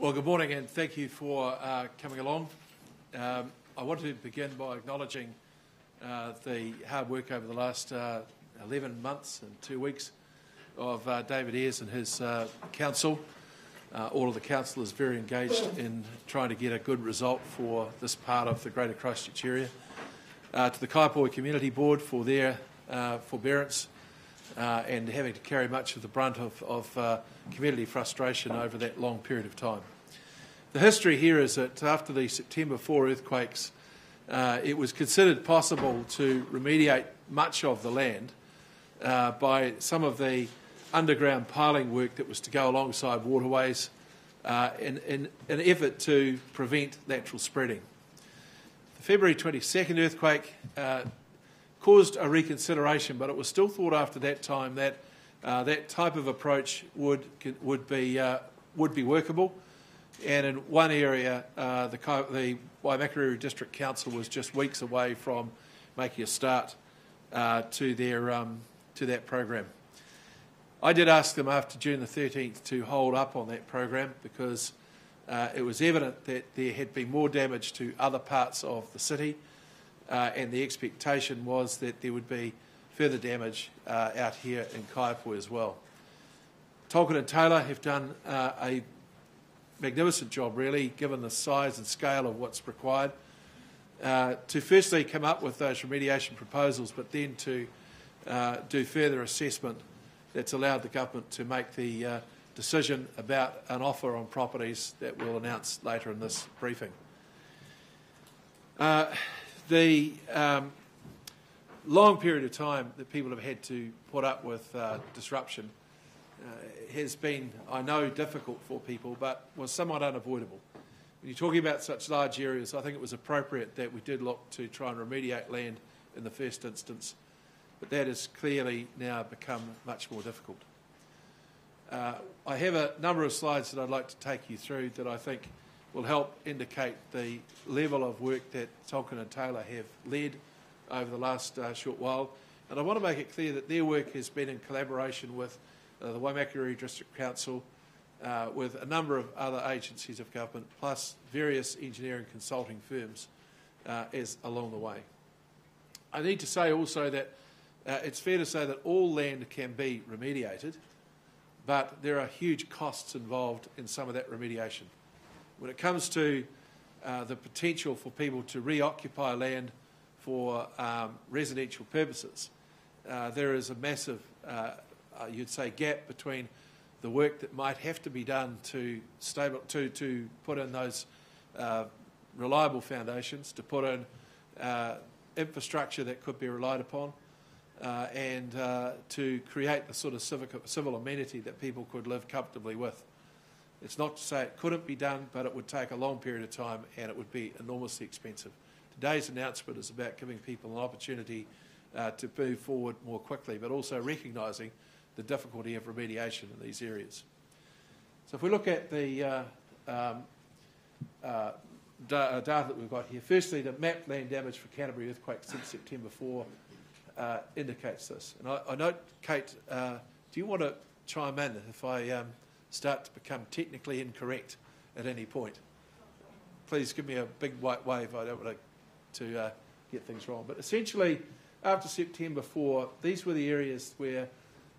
Well, good morning and thank you for uh, coming along. Um, I want to begin by acknowledging uh, the hard work over the last uh, 11 months and two weeks of uh, David Ayers and his uh, council. Uh, all of the councillors very engaged in trying to get a good result for this part of the Greater Christchurch area. To the Kaiapoi Community Board for their forbearance and having to carry much of the brunt of, of community frustration over that long period of time. The history here is that after the September 4 earthquakes, uh, it was considered possible to remediate much of the land uh, by some of the underground piling work that was to go alongside waterways uh, in, in, in, an effort to prevent lateral spreading. The February 22nd earthquake uh, caused a reconsideration, but it was still thought after that time that uh, that type of approach would, would, be, uh, would be workable. And in one area, uh, the, the Waimakariri District Council was just weeks away from making a start uh, to, their, um, to that program. I did ask them after June the 13th to hold up on that program because uh, it was evident that there had been more damage to other parts of the city, uh, and the expectation was that there would be further damage uh, out here in Kaiapoi as well. Tonkin and Taylor have done uh, a magnificent job, really, given the size and scale of what's required, uh, to firstly come up with those remediation proposals, but then to uh, do further assessment that's allowed the government to make the uh, decision about an offer on properties that we'll announce later in this briefing. Uh, the um, long period of time that people have had to put up with uh, disruption uh, has been, I know, difficult for people, but was somewhat unavoidable. When you're talking about such large areas, I think it was appropriate that we did look to try and remediate land in the first instance, but that has clearly now become much more difficult. Uh, I have a number of slides that I'd like to take you through that I think will help indicate the level of work that Tonkin and Taylor have led over the last uh, short while. And I want to make it clear that their work has been in collaboration with uh, the Waimakariri District Council, uh, with a number of other agencies of government, plus various engineering consulting firms uh, as along the way. I need to say also that uh, it's fair to say that all land can be remediated, but there are huge costs involved in some of that remediation. When it comes to uh, the potential for people to reoccupy land for um, residential purposes, uh, there is a massive uh, uh, you'd say, gap between the work that might have to be done to, stable, to, to put in those uh, reliable foundations, to put in uh, infrastructure that could be relied upon, and to create the sort of civic, civil amenity that people could live comfortably with. It's not to say it couldn't be done, but it would take a long period of time and it would be enormously expensive. Today's announcement is about giving people an opportunity uh, to move forward more quickly, but also recognising the difficulty of remediation in these areas. So if we look at the uh, um, uh, uh, data that we've got here, firstly, the mapped land damage for Canterbury earthquake since September 4 uh, indicates this. And I, I note, Kate, uh, do you want to chime in if I um, start to become technically incorrect at any point? Please give me a big white wave. I don't want to, uh, get things wrong. But essentially, after September 4, these were the areas where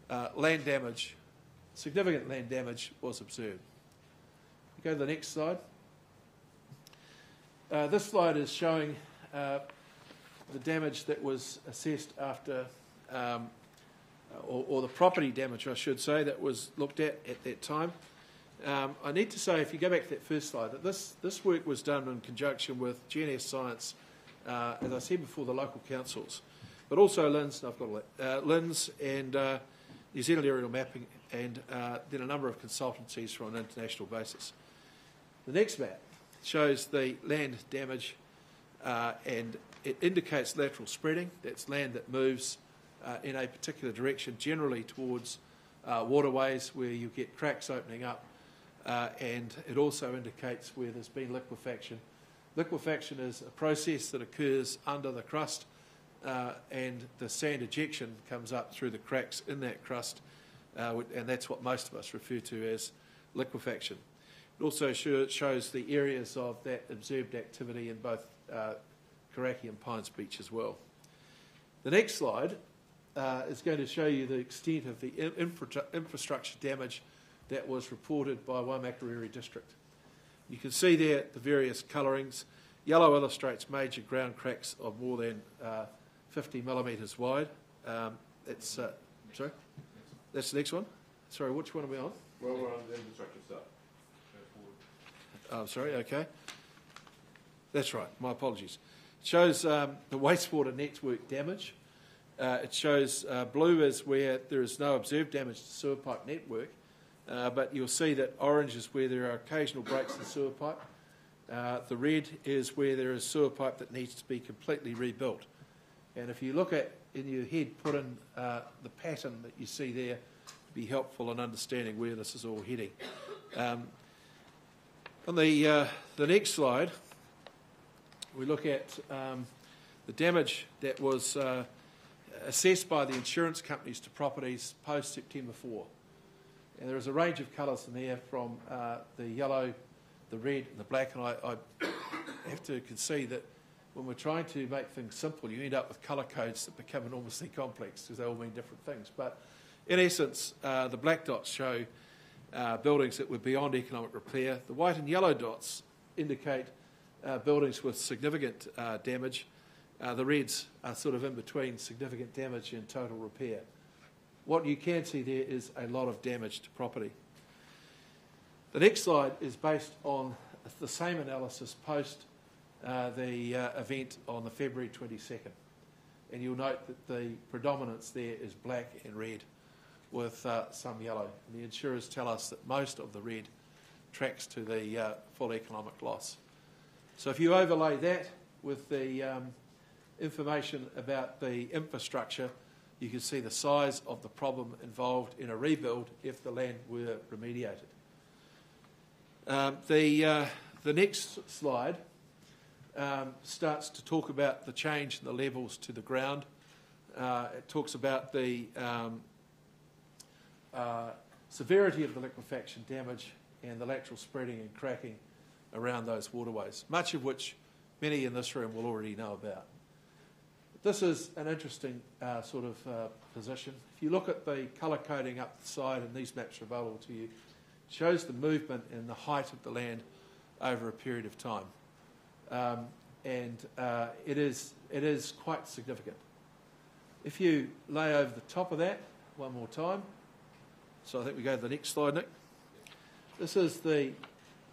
uh, land damage, significant land damage was observed. You go to the next slide. Uh, this slide is showing uh, the damage that was assessed after, um, or, or, the property damage, I should say, that was looked at at that time. Um, I need to say, if you go back to that first slide, that this, this work was done in conjunction with GNS Science, uh, as I said before, the local councils, but also LINZ, I've got uh, LINZ and uh, New Zealand Aerial Mapping, and uh, then a number of consultancies from an international basis. The next map shows the land damage uh, and it indicates lateral spreading. That's land that moves uh, in a particular direction, generally towards uh, waterways where you get cracks opening up, uh, and it also indicates where there's been liquefaction. Liquefaction is a process that occurs under the crust uh, and the sand ejection comes up through the cracks in that crust, uh, and that's what most of us refer to as liquefaction. It also shows the areas of that observed activity in both uh, Kairaki and Pines Beach as well. The next slide uh, is going to show you the extent of the infra infrastructure damage that was reported by Waimakariri District. You can see there the various colourings. Yellow illustrates major ground cracks of more than uh, 50 millimetres wide. Um, it's, uh, sorry? That's the next one? Sorry, which one are we on? Well, we're on the infrastructure stuff. Oh, sorry, okay. That's right, my apologies. It shows um, the wastewater network damage. Uh, it shows uh, blue is where there is no observed damage to sewer pipe network, uh, but you'll see that orange is where there are occasional breaks in sewer pipe. Uh, the red is where there is sewer pipe that needs to be completely rebuilt. And if you look at in your head, put in uh, the pattern that you see there, be helpful in understanding where this is all heading. Um, on the, uh, the next slide, we look at um, the damage that was uh, assessed by the insurance companies to properties post September 4. And there is a range of colours in there from uh, the yellow, the red, and the black. And I, I have to concede that when we're trying to make things simple, you end up with colour codes that become enormously complex because they all mean different things. But in essence, uh, the black dots show uh, buildings that were beyond economic repair. The white and yellow dots indicate uh, buildings with significant uh, damage. Uh, the reds are sort of in between significant damage and total repair. What you can see there is a lot of damage to property. The next slide is based on the same analysis post uh, the uh, event on the February 22nd. And you'll note that the predominance there is black and red with uh, some yellow. And the insurers tell us that most of the red tracks to the uh, full economic loss. So if you overlay that with the um, information about the infrastructure, you can see the size of the problem involved in a rebuild if the land were remediated. Um, the, uh, the next slide um, starts to talk about the change in the levels to the ground. Uh, it talks about the um, uh, severity of the liquefaction damage and the lateral spreading and cracking around those waterways, much of which many in this room will already know about. This is an interesting uh, sort of uh, position. If you look at the colour coding up the side, and these maps are available to you, it shows the movement and the height of the land over a period of time. Um, and uh, it, is, it is quite significant. If you lay over the top of that one more time, so I think we go to the next slide, Nick. This is the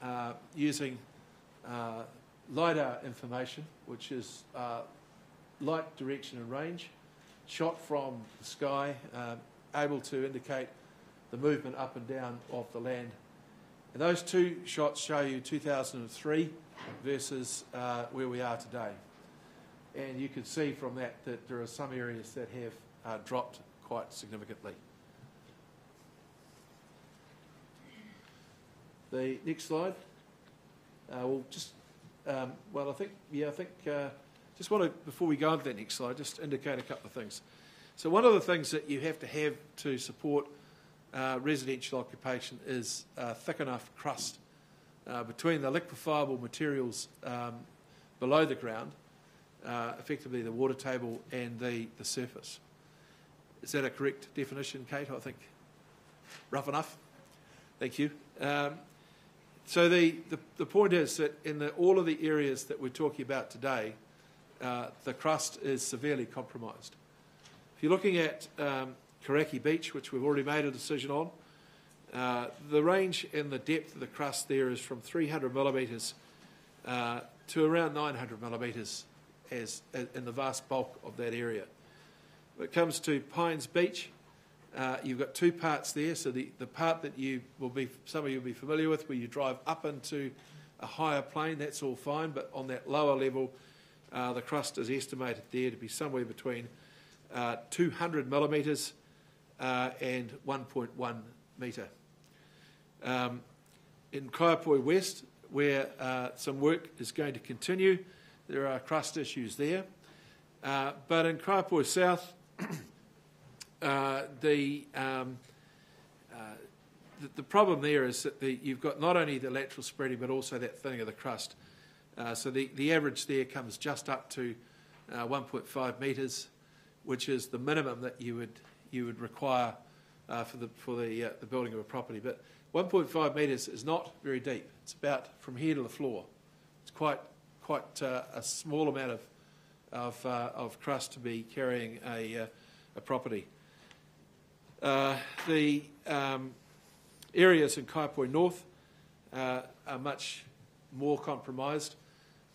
uh, using uh, LIDAR information, which is uh, light direction and range, shot from the sky, uh, able to indicate the movement up and down of the land. And those two shots show you 2003 versus uh, where we are today. And you can see from that that there are some areas that have uh, dropped quite significantly. The next slide. Uh, we'll just, um, well, I think, yeah, I think, uh, just want to, before we go on to that next slide, just indicate a couple of things. So one of the things that you have to have to support uh, residential occupation is thick enough crust uh, between the liquefiable materials um, below the ground, uh, effectively the water table and the, the surface. Is that a correct definition, Kate? I think rough enough. Thank you. Um, so the, the, the, point is that in the, all of the areas that we're talking about today, uh, the crust is severely compromised. If you're looking at um, Kairaki Beach, which we've already made a decision on, uh, the range and the depth of the crust there is from 300 millimetres uh, to around 900 millimetres as, as, in the vast bulk of that area. When it comes to Pines Beach, uh, you've got two parts there. So the, the part that you will be, some of you will be familiar with, where you drive up into a higher plane, that's all fine. But on that lower level, uh, the crust is estimated there to be somewhere between uh, 200 millimetres uh, and 1.1 metre. Um, in Kaiapoi West, where uh, some work is going to continue, there are crust issues there. Uh, but in Kaiapoi South, uh, the, um, the, the problem there is that the, you've got not only the lateral spreading but also that thinning of the crust. Uh, so the, the average there comes just up to uh, 1.5 metres, which is the minimum that you would you would require uh, for the for the uh, the building of a property. But 1.5 metres is not very deep. It's about from here to the floor. It's quite quite uh, a small amount of of, of crust to be carrying a, a property. the um, areas in Kaiapoi North are much more compromised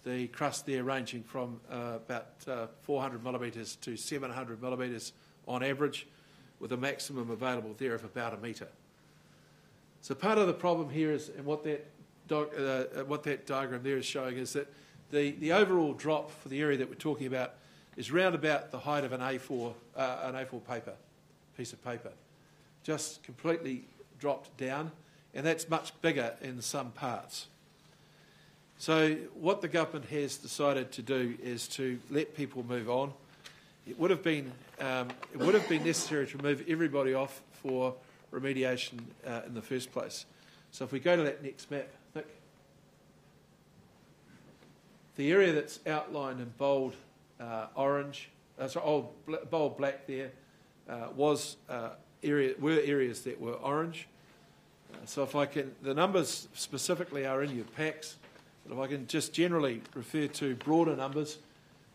the crust there ranging from uh, about uh, 400 millimetres to 700 millimetres on average, with a maximum available there of about a metre. So part of the problem here is, and what that, uh, uh, what that diagram there is showing is that the, the overall drop for the area that we're talking about is round about the height of an A4, uh, an A4 paper, piece of paper, just completely dropped down, and that's much bigger in some parts. So, what the government has decided to do is to let people move on. It would have been, um, it would have been necessary to remove everybody off for remediation uh, in the first place. So, if we go to that next map, Nick, the area that's outlined in bold uh, orange, uh, sorry, old bold black there, uh, was uh, area were areas that were orange. Uh, so, if I can, the numbers specifically are in your packs. But if I can just generally refer to broader numbers,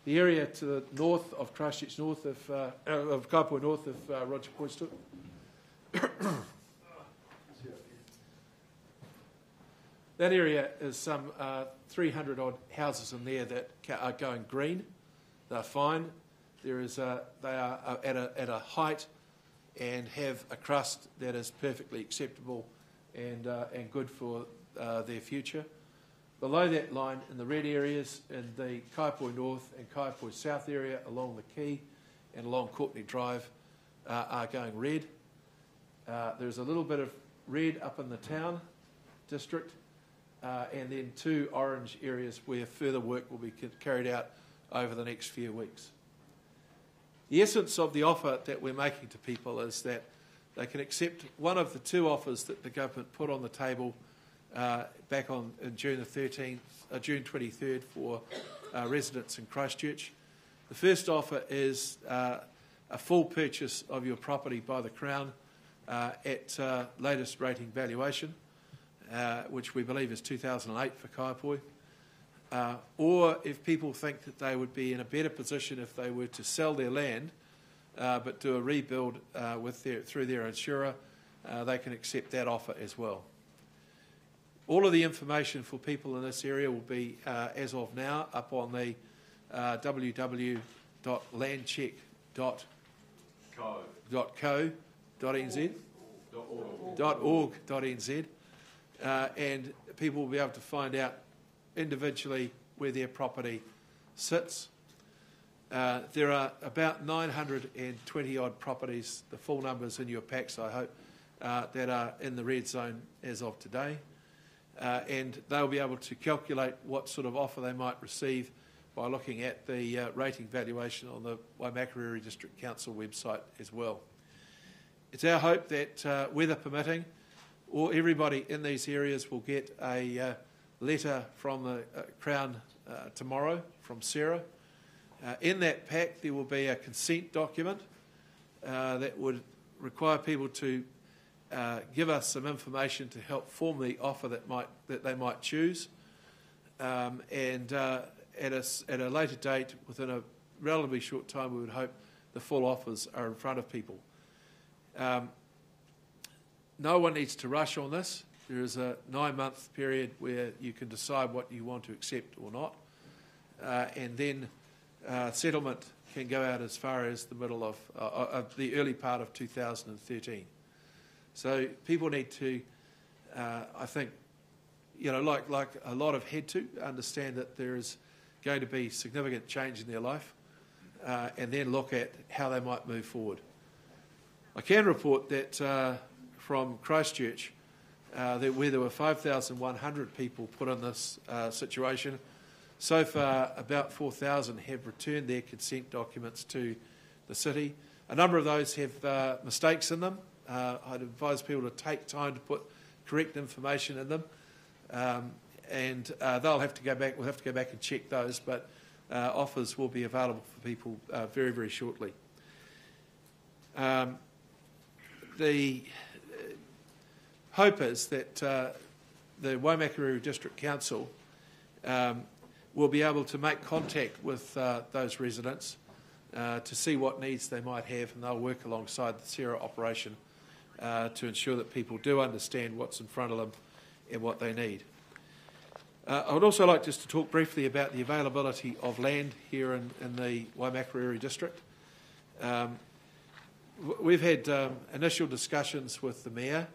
the area to the north of Christchurch, north of, uh, of Kaiapoi, north of uh, Roger Poistot. that area is some uh, 300 odd houses in there that are going green. They're fine. There is a, they are uh, at a, at a height and have a crust that is perfectly acceptable and, uh, and good for uh, their future. Below that line, in the red areas, in the Kaiapoi North and Kaiapoi South area along the quay and along Courtney Drive, uh, are going red. Uh, there's a little bit of red up in the town district, uh, and then two orange areas where further work will be carried out over the next few weeks. The essence of the offer that we're making to people is that they can accept one of the two offers that the government put on the table uh, back on June the 13th, uh, June 23rd for uh, residents in Christchurch. The first offer is uh, a full purchase of your property by the Crown uh, at uh, latest rating valuation, which we believe is 2008 for Kaiapoi. or if people think that they would be in a better position if they were to sell their land but do a rebuild with their, through their insurer, they can accept that offer as well. All of the information for people in this area will be, uh, as of now, up on the uh, www.landcheck.co.nz. .org.nz, uh, and people will be able to find out individually where their property sits. Uh, there are about 920 odd properties, the full numbers in your packs, I hope, uh, that are in the red zone as of today uh, and they'll be able to calculate what sort of offer they might receive by looking at the uh, rating valuation on the Waimakariri District Council website as well. It's our hope that, uh, weather permitting, or everybody in these areas will get a uh, letter from the uh, Crown uh, tomorrow from CERA. in that pack, there will be a consent document that would require people to uh, give us some information to help form the offer that might that they might choose, um, and uh, at a at a later date, within a relatively short time, we would hope the full offers are in front of people. Um, no one needs to rush on this. There is a nine-month period where you can decide what you want to accept or not, uh, and then uh, settlement can go out as far as the middle of, uh, of the early part of 2013. So people need to, uh, I think, you know, like, like a lot of had to, understand that there is going to be significant change in their life uh, and then look at how they might move forward. I can report that uh, from Christchurch, uh, that where there were 5,100 people put in this uh, situation, so far about 4,000 have returned their consent documents to the city. A number of those have uh, mistakes in them, Uh, I'd advise people to take time to put correct information in them, um, and uh, they'll have to go back. We'll have to go back and check those, but uh, offers will be available for people uh, very, very shortly. Um, the uh, hope is that uh, the Waimakariri District Council um, will be able to make contact with those residents uh, to see what needs they might have, and they'll work alongside the CERA operation uh, to ensure that people do understand what's in front of them and what they need. Uh, I would also like just to talk briefly about the availability of land here in, in the Waimakariri district. Um, we've had um, initial discussions with the Mayor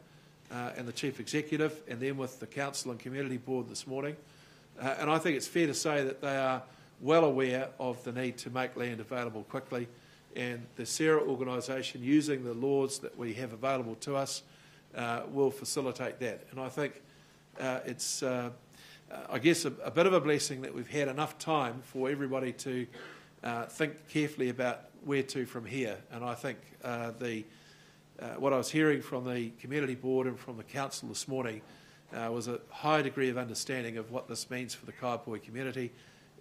uh, and the Chief Executive and then with the Council and Community Board this morning. Uh, and I think it's fair to say that they are well aware of the need to make land available quickly and the CERA organisation, using the laws that we have available to us, uh, will facilitate that. And I think uh, it's, uh, I guess, a, a, bit of a blessing that we've had enough time for everybody to uh, think carefully about where to from here. And I think uh, the uh, what I was hearing from the community board and from the council this morning was a high degree of understanding of what this means for the Kaiapoi community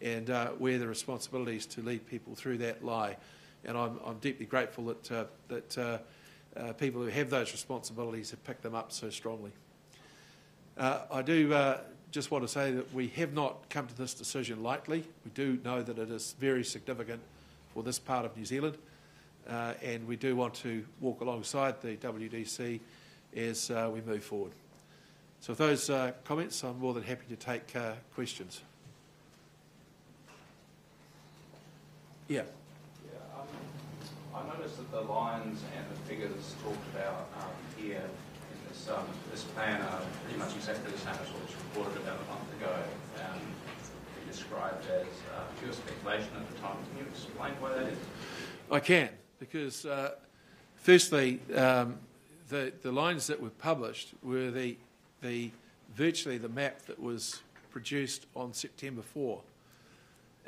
and where the responsibilities to lead people through that lie and I'm, I'm deeply grateful that, uh, that uh, uh, people who have those responsibilities have picked them up so strongly. Uh, I do uh, just want to say that we have not come to this decision lightly. We do know that it is very significant for this part of New Zealand, uh, and we do want to walk alongside the WDC as we move forward. So with those comments, I'm more than happy to take questions. Yeah. I noticed that the lines and the figures talked about um, here in this, um, this plan are pretty much exactly the same as what was reported about a month ago. Um, described as uh, pure speculation at the time. Can you explain why that is? I can, because uh, firstly, um, the, the lines that were published were the, the virtually the map that was produced on September 4.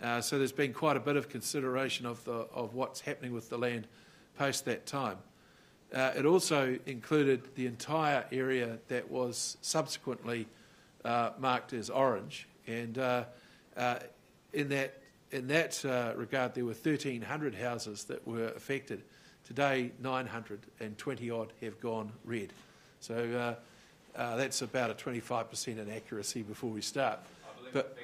Uh, so there's been quite a bit of consideration of, the, of what's happening with the land post that time. Uh, it also included the entire area that was subsequently uh, marked as orange, and uh, uh, in that in that uh, regard, there were 1,300 houses that were affected. Today, 920 odd have gone red. So that's about a 25% inaccuracy before we start. but,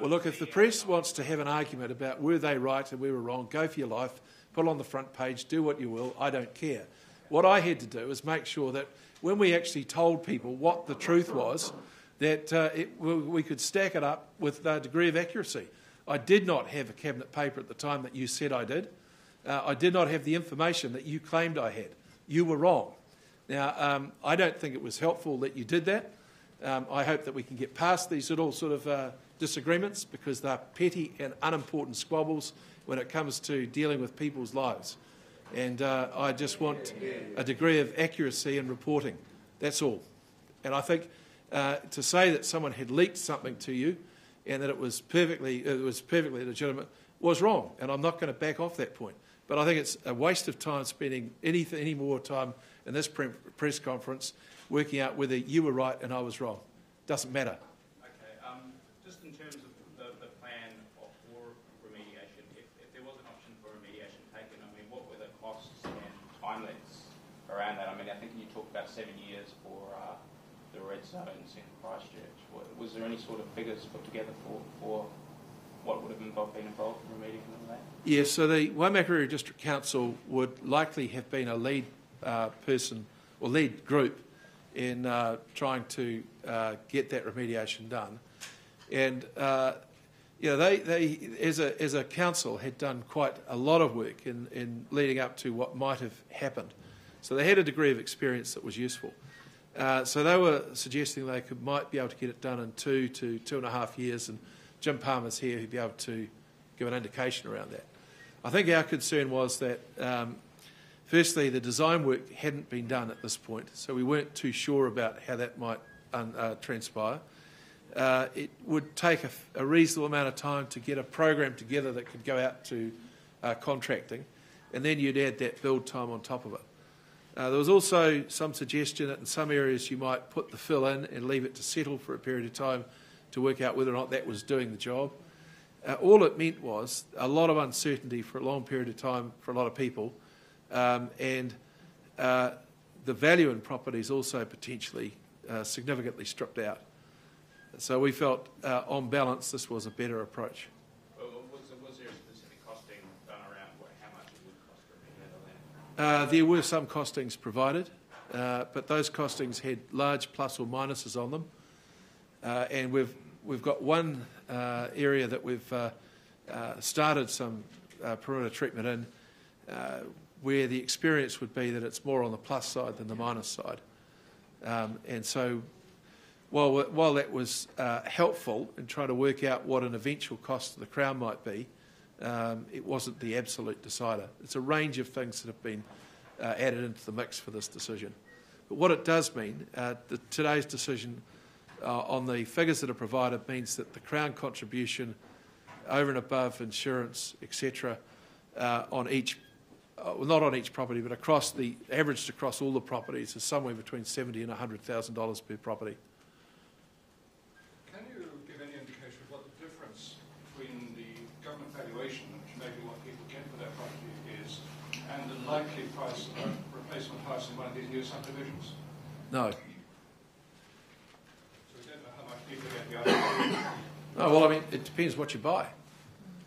Well, look, if the press wants to have an argument about were they right and we were wrong, go for your life, put on the front page, do what you will, I don't care. What I had to do was make sure that when we actually told people what the truth was, that uh, it, we could stack it up with a degree of accuracy. I did not have a cabinet paper at the time that you said I did. Uh, I did not have the information that you claimed I had. You were wrong. Now, um, I don't think it was helpful that you did that. Um, I hope that we can get past these little sort of uh, disagreements because they're petty and unimportant squabbles when it comes to dealing with people's lives. And uh, I just want a degree of accuracy in reporting. That's all. And I think uh, to say that someone had leaked something to you and that it was perfectly, it was perfectly legitimate was wrong. And I'm not going to back off that point. But I think it's a waste of time spending any, any more time in this pre- press conference working out whether you were right and I was wrong. Doesn't matter. Seven years for uh, the red zones in Christchurch. Was there any sort of figures put together for, for what would have involved, been involved in remedying that? Yes, so the Waimakariri District Council would likely have been a lead uh, person or lead group in uh, trying to uh, get that remediation done. And uh, you know, they, they as, a, as a council had done quite a lot of work in, in leading up to what might have happened. So they had a degree of experience that was useful. Uh, so they were suggesting they could, might be able to get it done in two to two and a half years, and Jim Palmer's here who'd be able to give an indication around that. I think our concern was that, um, firstly, the design work hadn't been done at this point, so we weren't too sure about how that might un, uh, transpire. Uh, it would take a, a, reasonable amount of time to get a program together that could go out to uh, contracting and then you'd add that build time on top of it. Uh, there was also some suggestion that in some areas you might put the fill in and leave it to settle for a period of time to work out whether or not that was doing the job. Uh, all it meant was a lot of uncertainty for a long period of time for a lot of people, um, and uh, the value in properties also potentially uh, significantly stripped out. So we felt, uh, on balance, this was a better approach. Well, was, was there a specific costing done around what, how much it would cost for a bit of land? Uh, there were some costings provided, uh, but those costings had large plus or minuses on them. Uh, and we've, we've got one uh, area that we've uh, started some perimeter treatment in where the experience would be that it's more on the plus side than the minus side. Um, and so while, while that was helpful in trying to work out what an eventual cost to the Crown might be, um, it wasn't the absolute decider. It's a range of things that have been uh, added into the mix for this decision. But what it does mean, uh, the, today's decision uh, on the figures that are provided means that the Crown contribution over and above insurance, etc., uh, on each, uh, well, not on each property, but across the averaged across all the properties is somewhere between seventy and hundred thousand dollars per property. Can you give any indication of what the difference between the government valuation, which may be what people get for their property, is, and the likely price of a replacement house in one of these new subdivisions? No. So we don't know how much people get the other. Oh, well, I mean, it depends what you buy.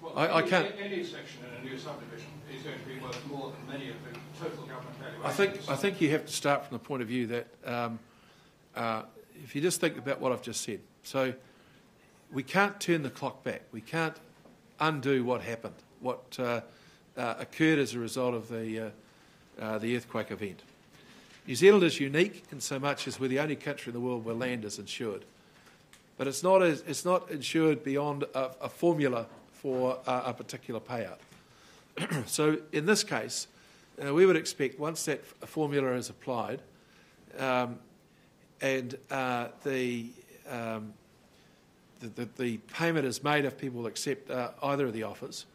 Well, I- I any- can't- Any section in a new subdivision is going to be worth more than many of the total government. I think, I think you have to start from the point of view that um, uh, if you just think about what I've just said, so we can't turn the clock back. We can't undo what happened, what uh, uh, occurred as a result of the, uh, uh, the earthquake event. New Zealand is unique in so much as we're the only country in the world where land is insured. But it's not, as, it's not insured beyond a, a formula for a, a particular payout. so in this case, uh, we would expect once that formula is applied um, and uh, the, um, the, the, the payment is made if people accept uh, either of the offers,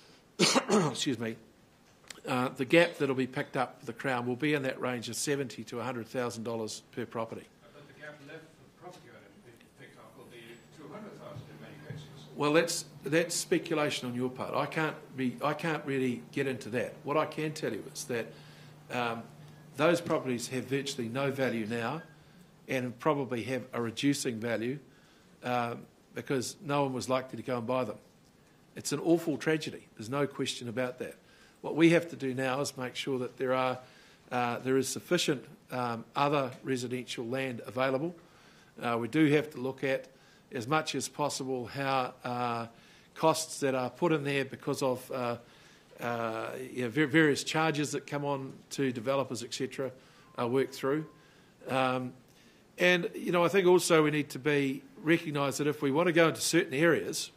excuse me, uh, the gap that will be picked up for the Crown will be in that range of seventy to $100,000 per property. But the gap left for property owner picked up will be 200,000 in many cases. Well, that's that's speculation on your part. I can't be I can't really get into that. What I can tell you is that um, those properties have virtually no value now, and probably have a reducing value um, because no one was likely to go and buy them. It's an awful tragedy. There's no question about that. What we have to do now is make sure that there are uh, there is sufficient um, other residential land available. Uh, we do have to look at as much as possible how uh, costs that are put in there because of uh, uh, you know, various charges that come on to developers, etc., are worked through. Um, and you know, I think also we need to be recognise that if we want to go into certain areas,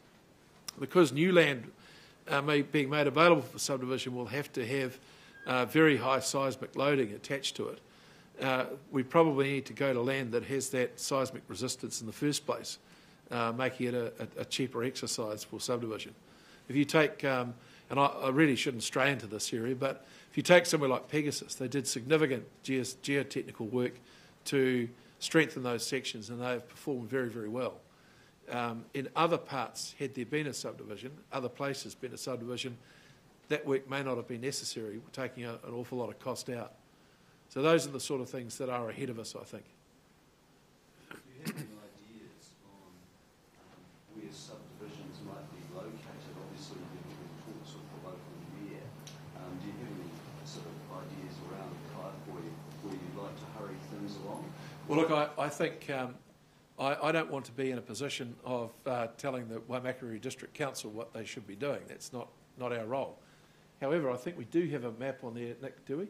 because new land uh, being made available for subdivision will have to have uh, very high seismic loading attached to it. Uh, we probably need to go to land that has that seismic resistance in the first place, uh, making it a, a, cheaper exercise for subdivision. If you take, um, and I, I really shouldn't stray into this area, but if you take somewhere like Pegasus, they did significant geotechnical work to strengthen those sections, and they have performed very, very well. Um, in other parts, had there been a subdivision, other places been a subdivision, that work may not have been necessary, taking a, an awful lot of cost out. So those are the sort of things that are ahead of us, I think. Do you have any ideas on where subdivisions might be located? Obviously, you're giving talks of the local mayor. Do you have any sort of ideas around Kaiapoi where you'd like to hurry things along? Well, look, I, I think um, I, I don't want to be in a position of uh, telling the Waimakariri District Council what they should be doing. That's not, not our role. However, I think we do have a map on there, Nick, do we?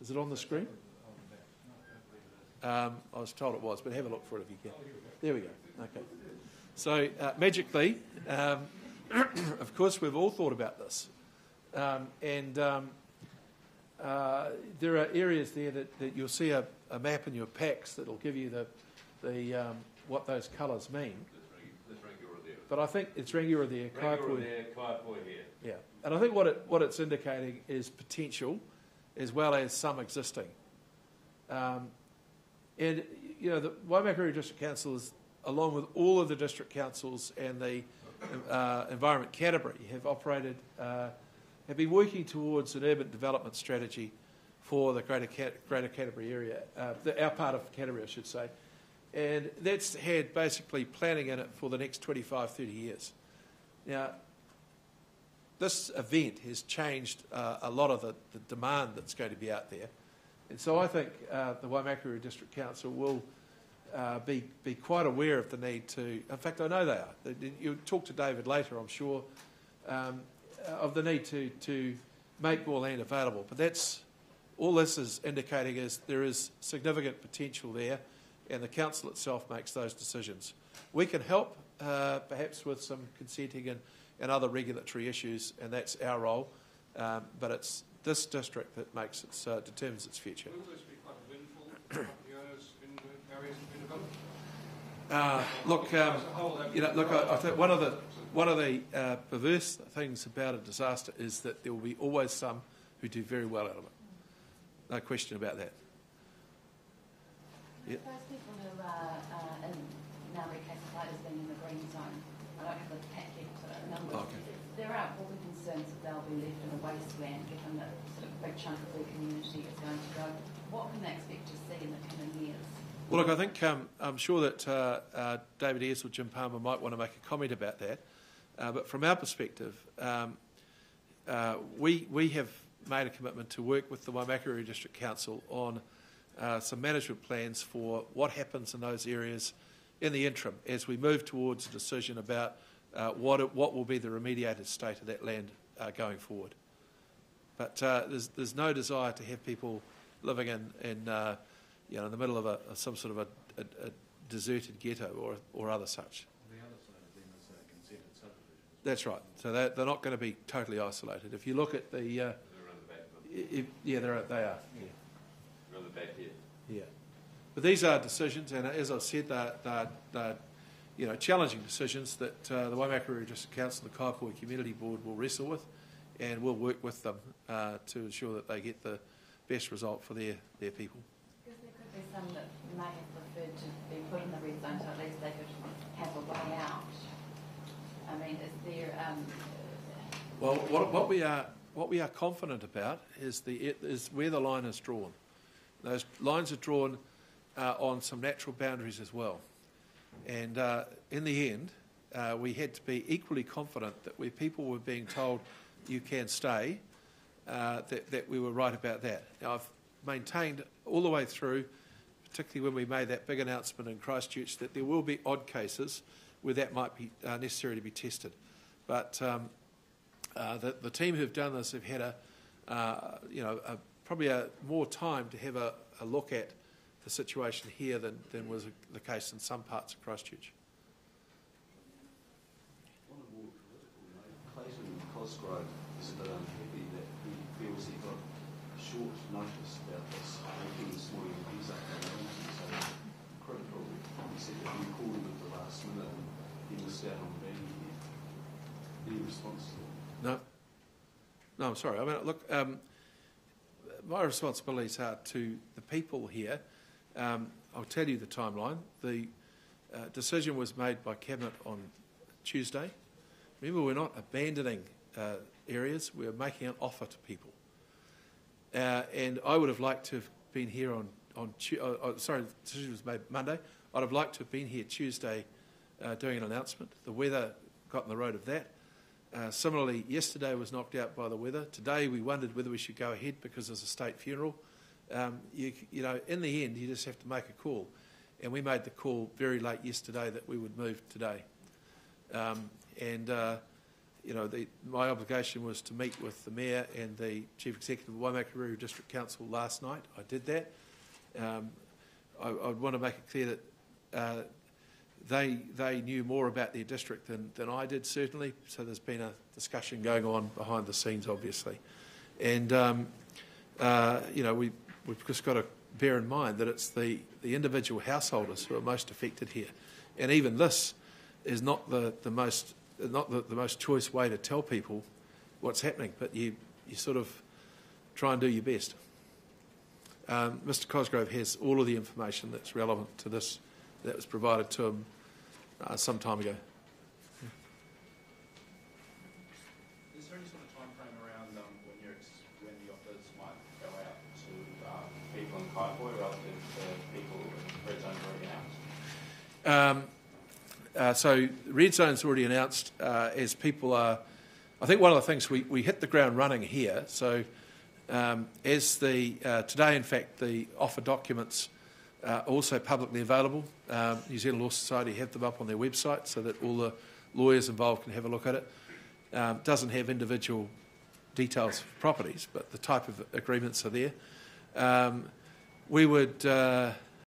Is it on the screen? Um, I was told it was, but have a look for it if you can. There we go. Okay. So, uh, magically, um, of course, we've all thought about this. Um, and um, uh, there are areas there that, that you'll see a, a map in your packs that'll give you the, the, um, what those colours mean. There's Rangiora there. But I think it's Rangiora there, Kaiapoi. there, Kaiapoi here. Yeah. and I think what, it, what it's indicating is potential as well as some existing. Um, and, you know, the Waimakariri District Council is, along with all of the district councils and the uh, Environment Canterbury, have operated, uh, have been working towards an urban development strategy for the Greater, Greater Canterbury area, uh, the, our part of Canterbury, I should say. And that's had basically planning in it for the next 25, 30 years. Now, this event has changed uh, a lot of the, the demand that's going to be out there. And so I think uh, the Waimakariri District Council will uh, be, be quite aware of the need to, in fact, I know they are. You'll talk to David later, I'm sure, um, of the need to, to make more land available. But that's, all this is indicating is there is significant potential there, and the council itself makes those decisions. We can help, uh, perhaps, with some consenting and, and other regulatory issues, and that's our role. Um, but it's this district that makes its, uh, determines its future. Will this be quite a windfall for property owners in the areas that have? Uh, look, um, As a whole, that- you know, look, I, I think one of the one of the uh, perverse things about a disaster is that there will be always some who do very well out of it. No question about that. Yeah. Those people who are uh, in now reclassified as being in the green zone, I don't have the pack yet, so I don't. Okay. There are all the concerns that they'll be left in a wasteland given that sort of big chunk of their community is going to go. What can they expect to see in the coming years? Well, look, I think um, I'm sure that uh, uh, David Ayers or Jim Palmer might want to make a comment about that. Uh, but from our perspective, um, uh, we, we have made a commitment to work with the Waimakariri District Council on uh, some management plans for what happens in those areas in the interim as we move towards a decision about uh, what, it, what will be the remediated state of that land uh, going forward. But uh, there's, there's no desire to have people living in, in, uh, you know, in the middle of a, some sort of a, a, a deserted ghetto or, or other such. The other side of them is consented. That's right. So they're, they're not going to be totally isolated. If you look at the, uh, They're the back of them. if, yeah, they're, they are. Yeah. Around the back here. Yeah. But these are decisions, and as I've said, they're, they're, they're you know, challenging decisions that uh, the Waimakariri District Council and the Kaiapoi Community Board will wrestle with, and we'll work with them uh, to ensure that they get the best result for their, their people. Because there could be some that may have preferred to be put in the red zone, so at least they could have a way out. I mean, is there, um, Well, what, what we are what we are confident about is the is where the line is drawn. Those lines are drawn uh, on some natural boundaries as well, and uh, in the end, uh, we had to be equally confident that where people were being told you can stay, uh, that, that we were right about that. Now, I've maintained all the way through, particularly when we made that big announcement in Christchurch, that there will be odd cases where that might be uh, necessary to be tested. But um, uh, the, the team who've done this have had a, uh, you know, a, probably a, more time to have a, a look at the situation here than, than was the case in some parts of Christchurch. On a more political note, Clayton Cosgrove is a bit unhappy that he feels he got short notice about this. Working this morning, he's up there, so critical. He said that he called him at the last minute and he missed out on being here. Any response to that? No, no, I'm sorry. I mean, look, um, my responsibilities are to the people here. Um, I'll tell you the timeline. The uh, decision was made by Cabinet on Tuesday. Remember, we're not abandoning uh, areas, we're making an offer to people. Uh, and I would have liked to have been here on, on uh, uh, sorry, the decision was made Monday. I'd have liked to have been here Tuesday uh, doing an announcement. The weather got in the road of that. Uh, similarly, yesterday was knocked out by the weather. Today we wondered whether we should go ahead because there's a state funeral. Um, you, you know, in the end, you just have to make a call. And we made the call very late yesterday that we would move today. Um, and, uh, you know, the, my obligation was to meet with the Mayor and the Chief Executive of Waimakariri District Council last night. I did that. Um, I, I want to make it clear that uh, they, they knew more about their district than, than I did, certainly. So there's been a discussion going on behind the scenes, obviously. And, um, uh, you know, we, we've just got to bear in mind that it's the, the individual householders who are most affected here. And even this is not the, the most not the, the most choice way to tell people what's happening, but you, you sort of try and do your best. Um, Mr Cosgrove has all of the information that's relevant to this that was provided to him uh, some time ago. Is there any sort of timeframe around um, when, when the offers might go out to um, people in Kaiapoi relative to people in red zones already announced? Um, uh, so red zone's already announced uh, as people are. I think one of the things we, we hit the ground running here. So um, as the uh, today, in fact, the offer documents are also publicly available. Um, New Zealand Law Society have them up on their website so that all the lawyers involved can have a look at it. Um, doesn't have individual details of properties, but the type of agreements are there. Um, we would. Uh,